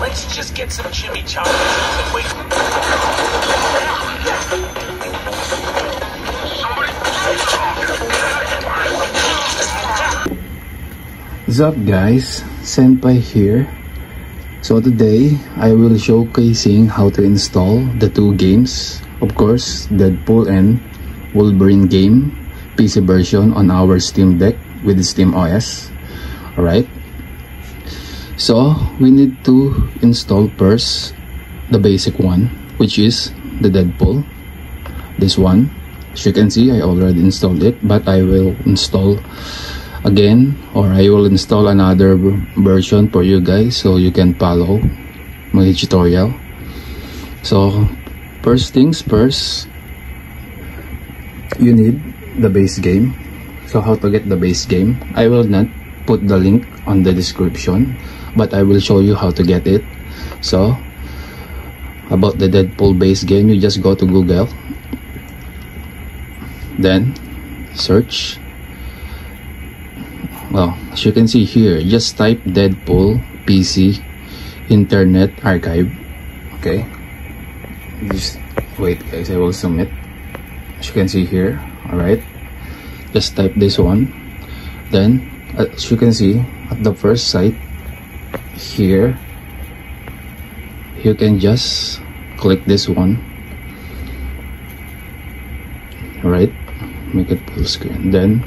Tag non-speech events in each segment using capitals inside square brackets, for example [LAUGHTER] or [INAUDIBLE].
Let's just get some chimichangas and wait. What's up guys, Senpai here. So today, I will showcasing how to install the two games. Of course, Deadpool and Wolverine game PC version on our Steam Deck with Steam OS. Alright. So, we need to install first the basic one, which is the Deadpool. This one. As you can see, I already installed it, but I will install again or I will install another version for you guys so you can follow my tutorial. So first things first you need the base game. So how to get the base game? I will not put the link on the description but I will show you how to get it. So about the Deadpool base game you just go to Google then search well as you can see here just type deadpool pc internet archive. Okay. Just wait guys. I will submit as you can see here all right just type this one. Then as you can see at the first site here you can just click this one. All right make it full screen. Then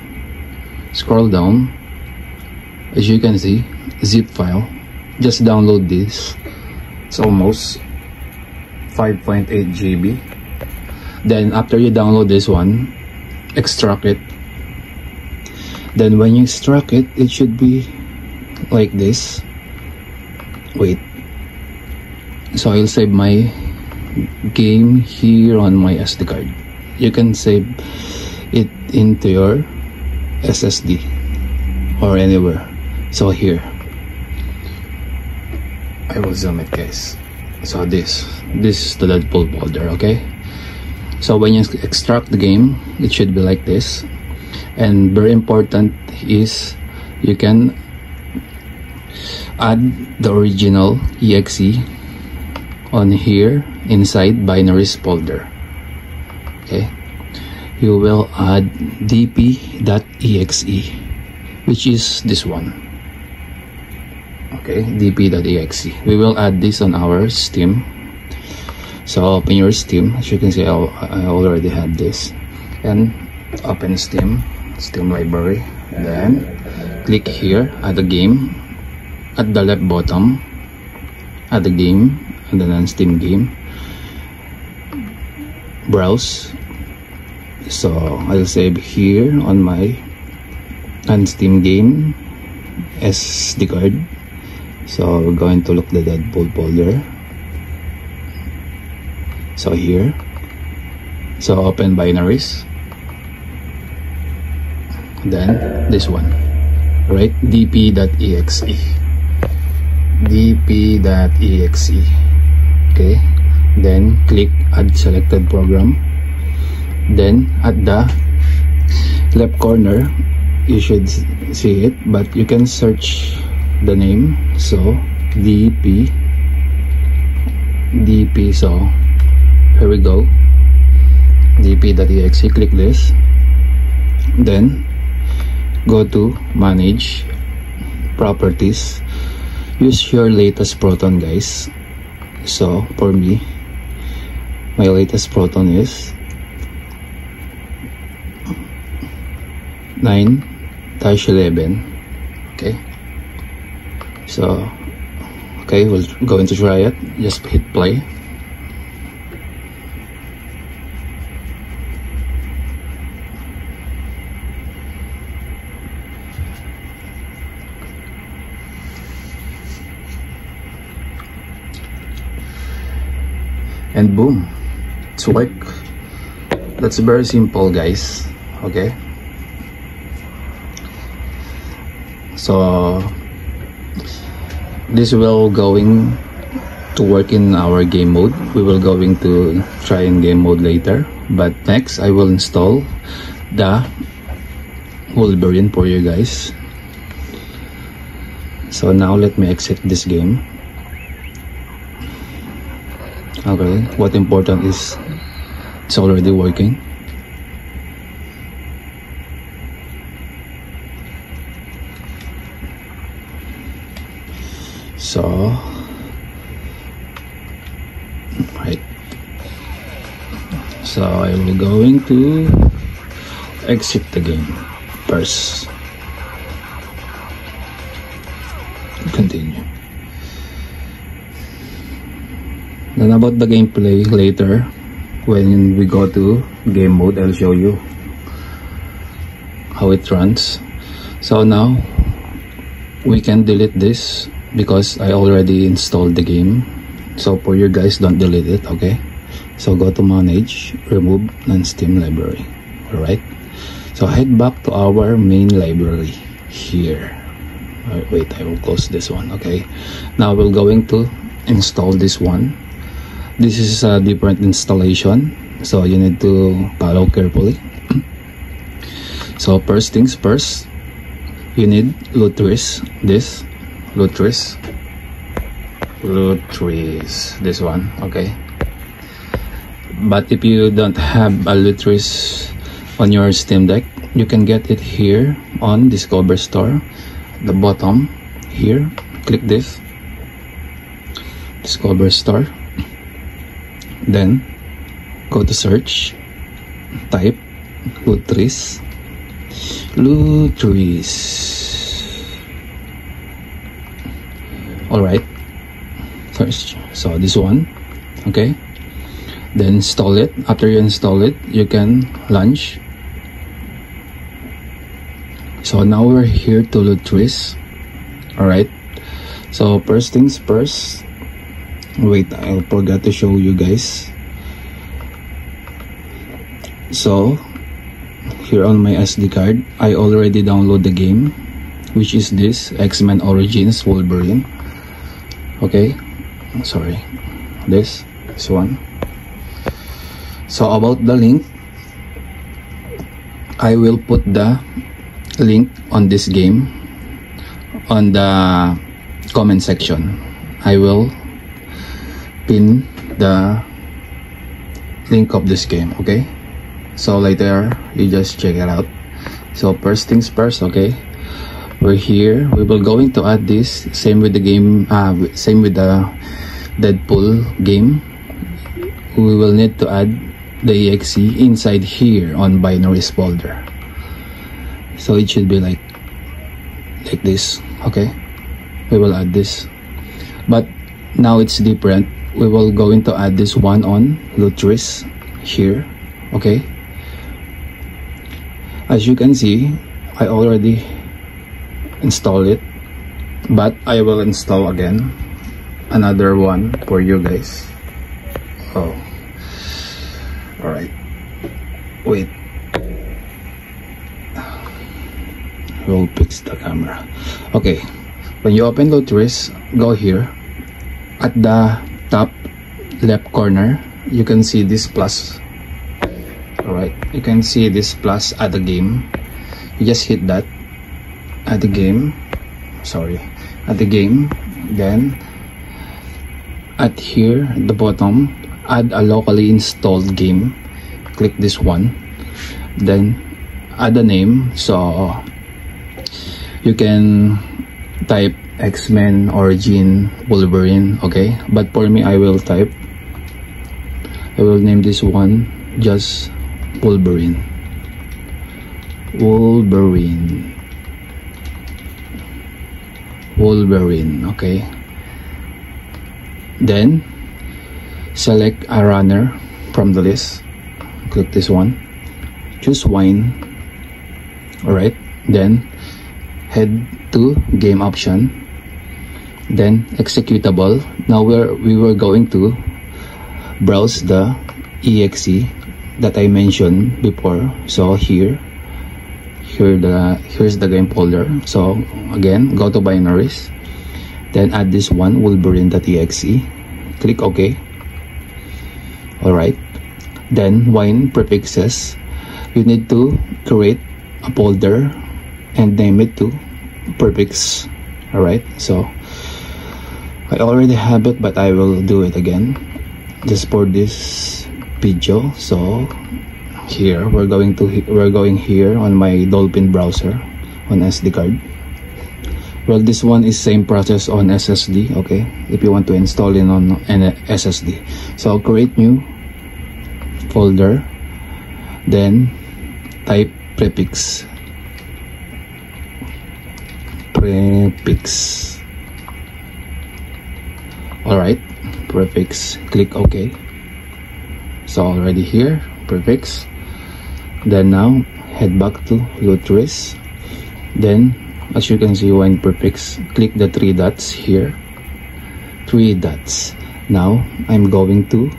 scroll down as you can see zip file. Just download this. It's almost 5.8 GB then after you download this one extract it. Then when you extract it it should be like this. Wait. So I'll save my game here on my SD card. You can save it into your SSD or anywhere so here I will zoom it guys. So this this is the Deadpool folder okay? So when you extract the game it should be like this. And very important is you can add the original exe on here inside binaries folder okay? You will add dp.exe which is this one okay dp.exe we will add this on our steam. So open your steam. As you can see I already have this. And open steam steam library. Then click here at the game. At the left bottom at the game and then steam game. Browse. So I'll save here on my on steam game SD card so we're going to look the Deadpool folder. So here. So open binaries. Then this one. Right? Dp.exe dp.exe okay. Then click add selected program. Then at the left corner you should see it but you can search the name so dp dp so here we go. Dp.exe click this. Then go to manage properties. Use your latest proton guys. So for me my latest proton is 9-11 okay so okay we're going to try it just hit play. And boom. It's work. That's very simple guys. Okay? So this will going to work in our game mode. We will going to try in game mode later. But next I will install the Wolverine for you guys. So now let me exit this game. Okay what important is it's already working going to exit the game. First continue. Then about the gameplay later when we go to game mode I'll show you how it runs. So now we can delete this because I already installed the game. So for you guys don't delete it okay so go to manage remove non-steam library. All right so head back to our main library here. Wait I will close this one okay? Now we're going to install this one. This is a different installation so you need to follow carefully. [CLEARS THROAT] So first things first you need Lutris this Lutris. Lutris this one okay but if you don't have a Lutris on your Steam Deck you can get it here on Discover Store the bottom here. Click this. Discover Store. Then go to search. Type Lutris. Lutris. All right. First so this one. Okay then install it. After you install it you can launch. So now we're here to Lutris all right so first things first. Wait I forgot to show you guys. So here on my SD card I already download the game which is this X-Men Origins Wolverine. Okay. Sorry. This this one so about the link I will put the link on this game on the comment section. I will pin the link of this game okay? So later you just check it out. So first things first okay? We're here. We will going to add this. Same with the game uh, same with the Deadpool game. We will need to add the exe inside here on binaries folder so it should be like like this okay? We will add this. But now it's different. We will going to add this one on Lutris here okay? As you can see I already install it but I will install again another one for you guys. Oh all right. Wait. We'll fix the camera. Okay. When you open Lutris go here. At the top left corner you can see this plus. All right. You can see this plus at the game. You just hit that at the game. Sorry. At the game. Then at here at the bottom add a locally installed game. Click this one. Then add a name. So you can type X-Men Origin Wolverine okay? But for me I will type I will name this one just Wolverine. Wolverine. Wolverine okay? Then select a runner from the list. Click this one. Choose wine. Alright. Then head to game option. Then executable. Now we're we were going to browse the exe that I mentioned before. So here. Here the here's the game folder. So again go to binaries. Then add this one wolverine.exe click ok all right then wine prefixes. You need to create a folder and name it to prefix. All right so I already have it but I will do it again. Just for this video so here we're going to we're going here on my dolphin browser on sd card well this one is same process on ssd okay? If you want to install it on an ssd so create new folder then type prefix. Prefix. All right prefix. Click ok. So already here prefix. Then now head back to Lutris then as you can see wine prefix click the three dots here. Three dots. Now I'm going to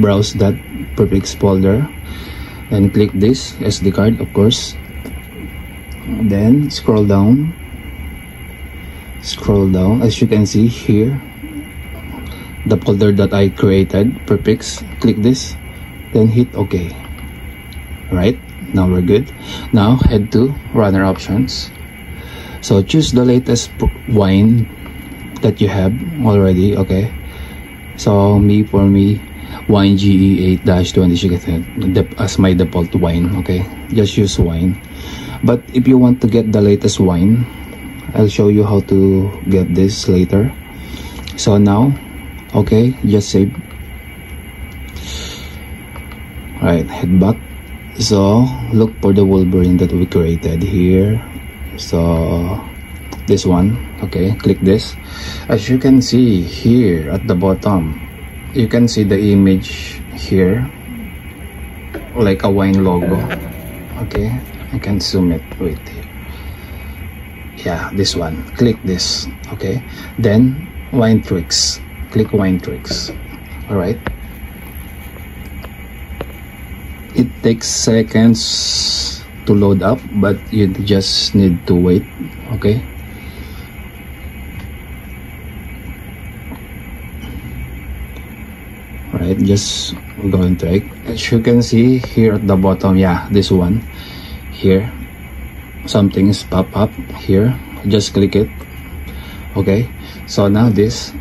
browse that prefix folder and click this SD card of course. Then scroll down. Scroll down. As you can see here the folder that I created prefix click this then hit OK. Right? Now we're good. Now head to runner options so choose the latest wine that you have already okay? So me for me wine GE 8-20 as my default wine okay? Just use wine. But if you want to get the latest wine I'll show you how to get this later. So now okay just save. Right head back so look for the wolverine that we created here so this one okay click this. As you can see here at the bottom you can see the image here like a wine logo okay? I can zoom it wait yeah this one click this okay? Then wine tricks click wine tricks all right it takes seconds to load up but you just need to wait okay? Right just go and track as you can see here at the bottom yeah this one here something is pop up here. Just click it okay? So now this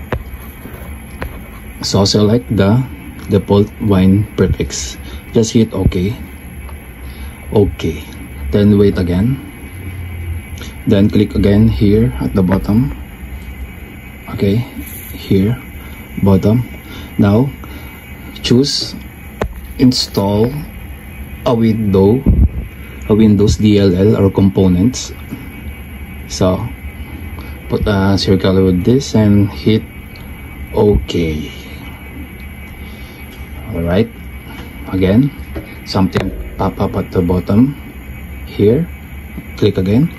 so select the default wine prefix. Just hit ok ok then wait again. Then click again here at the bottom. Okay. Here. Bottom. Now choose install a window a windows dll or components. So put a circle with this and hit ok all right. Again something pop up at the bottom here. Click again.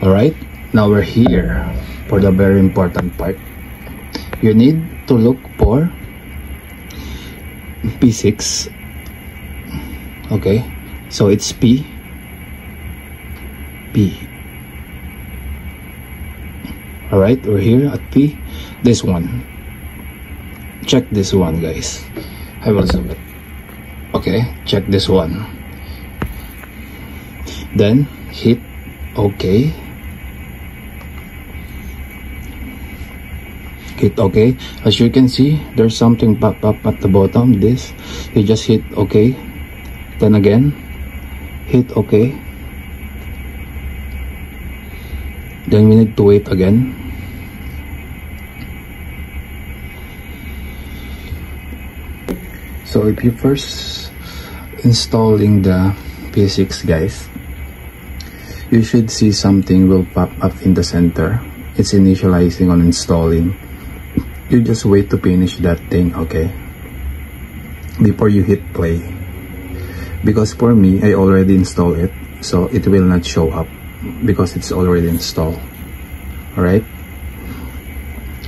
All right now we're here for the very important part. You need to look for p6 okay so it's p p. All right we're here at p. This one. Check this one guys. I will zoom it okay check this one. Then hit ok. Hit ok. As you can see there's something pop up at the bottom. This you just hit ok. Then again hit ok. Then we need to wait again. So if you first installing the p6 guys you should see something will pop up in the center. It's initializing on installing. You just wait to finish that thing okay? Before you hit play. Because for me I already installed it so it will not show up because it's already installed. Alright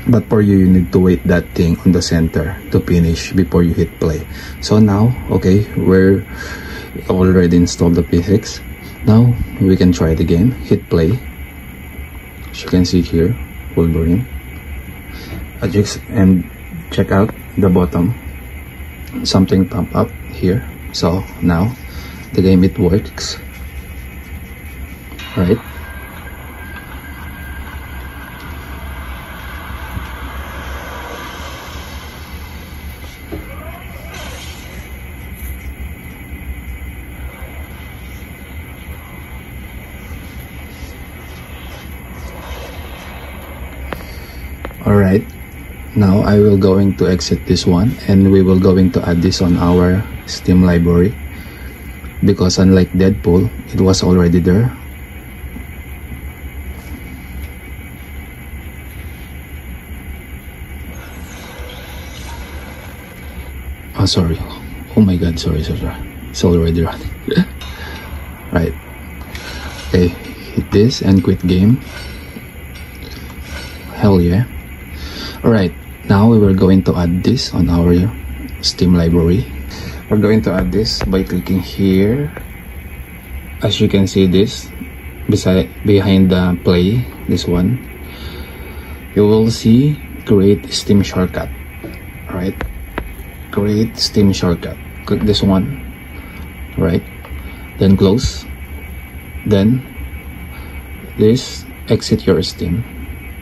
but for you you need to wait that thing on the center to finish before you hit play. So now okay we're already installed the p6 now we can try it again. Hit play. As you can see here wolverine and check out the bottom. Something pop up here. So now the game it works. Right Alright, now I will going to exit this one and we will going to add this on our Steam library because unlike Deadpool, it was already there. Oh, sorry. Oh my god, sorry, sorry. sorry. It's already running. [LAUGHS] right. Okay, hit this and quit game. Hell yeah. Alright, now we were going to add this on our Steam library. We're going to add this by clicking here. As you can see this, beside behind the play, this one, you will see create Steam shortcut. Alright, create Steam shortcut. Click this one, right? Then close. Then this exit your Steam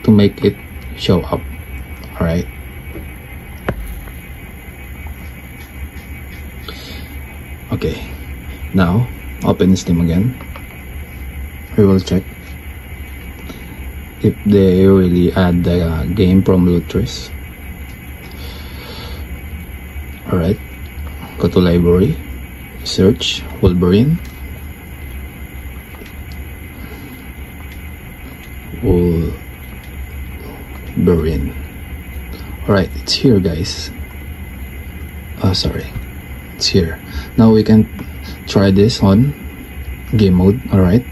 to make it show up. Alright. Okay. Now, open Steam again. We will check if they really add the uh, game from Lutris. Alright. Go to library. Search Wolverine. Wolverine. Alright, it's here guys. Oh sorry. It's here. Now we can try this on game mode, alright?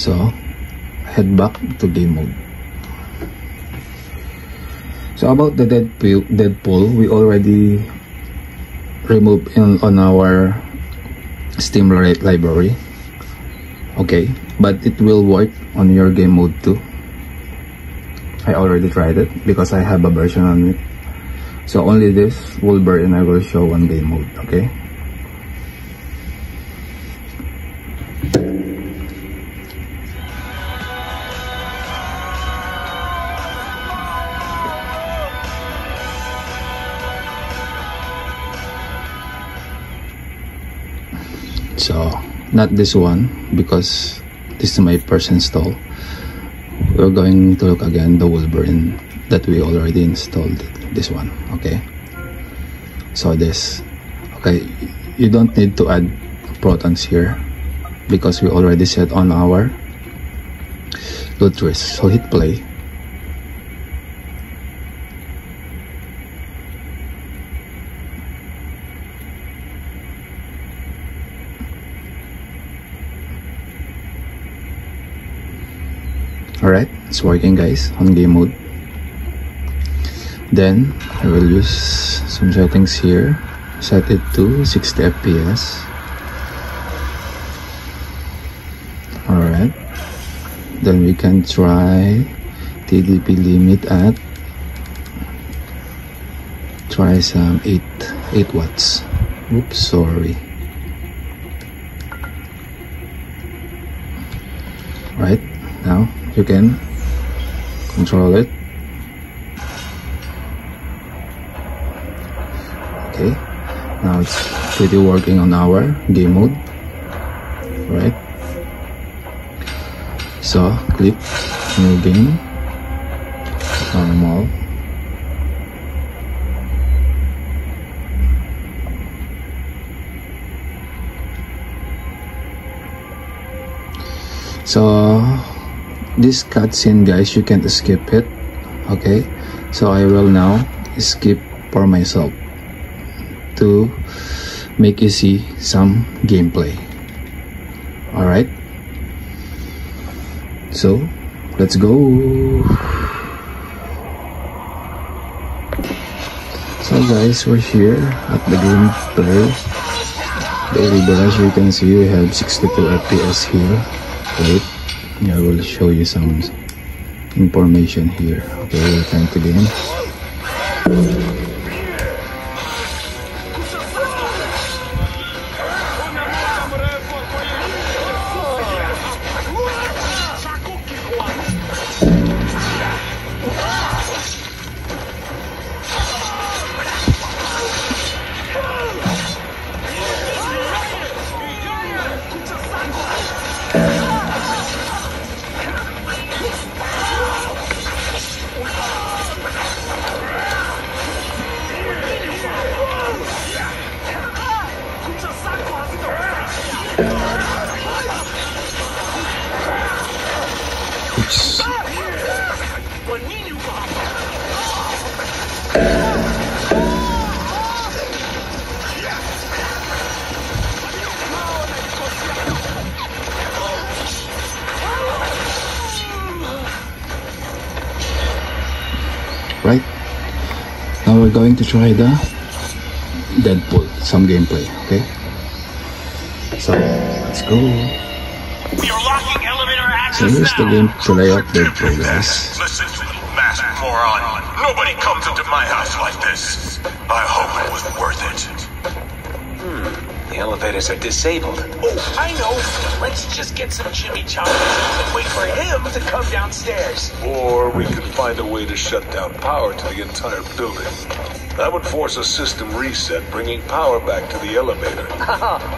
So head back to game mode. So about the Deadpool, Deadpool we already removed in on our Steam li- library. Okay, but it will work on your game mode too. I already tried it because I have a version on it. So only this will burn and I will show on game mode, okay? So not this one because this is my first install. We're going to look again the Wolverine that we already installed this one okay? So this okay you don't need to add protons here because we already set on our Lutris so hit play alright it's working guys on game mode. Then I will use some settings here. Set it to 60 fps alright. Then we can try TDP limit at try some 8 8 watts. Oops sorry. Right now you can control it. Okay. Now it's pretty working on our game mode. Right. So click new game. Normal so this cutscene guys you can't skip it okay? So I will now skip for myself to make you see some gameplay. Alright so let's go. So guys we're here at the gameplay daily as you can see we have 62 fps here wait I will show you some information here. Okay, to game. Oops. Right? Now we're going to try the Deadpool, some gameplay, okay? So, let's go. We are locking elevator So access here's the now. gameplay update for guys. Listen, masked moron. Nobody comes into my house like this. I hope it was worth it. The elevators are disabled. Oh, I know. Let's just get some chimichangas and wait for him to come downstairs. Or we could find a way to shut down power to the entire building. That would force a system reset, bringing power back to the elevator.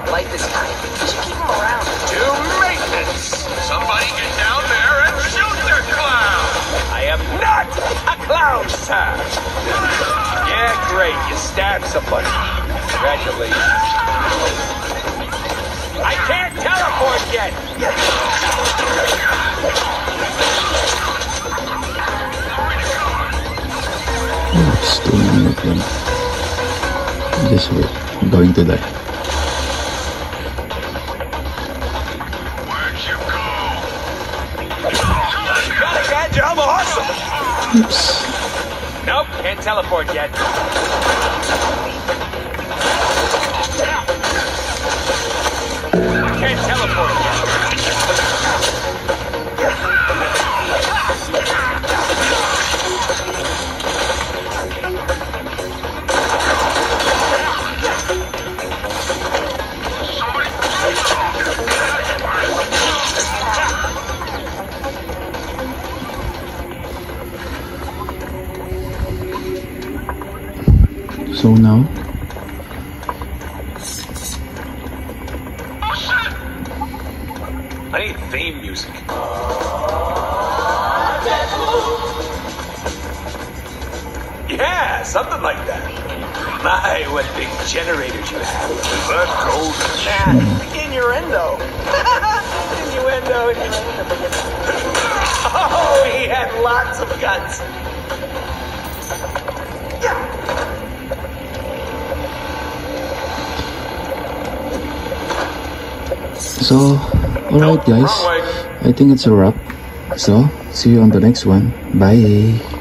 like this guy. We should keep him around. To maintenance. Somebody get down there and shoot the clown. I am not a clown, sir. Yeah, great. You stabbed somebody. Congratulations. I can't teleport yet. Oh, two minutes lang. Just wait. I'm going to die. Where'd you go? Got a gadget. I'm awesome. Oops. Nope, can't teleport yet. Can't teleport. So now, theme music. Yeah, something like that. My, what big generators you have. That code? Nah, innuendo. [LAUGHS] innuendo, innuendo. Oh, he had lots of guts. so, alright guys. I think it's a wrap. So, see you on the next one. Bye.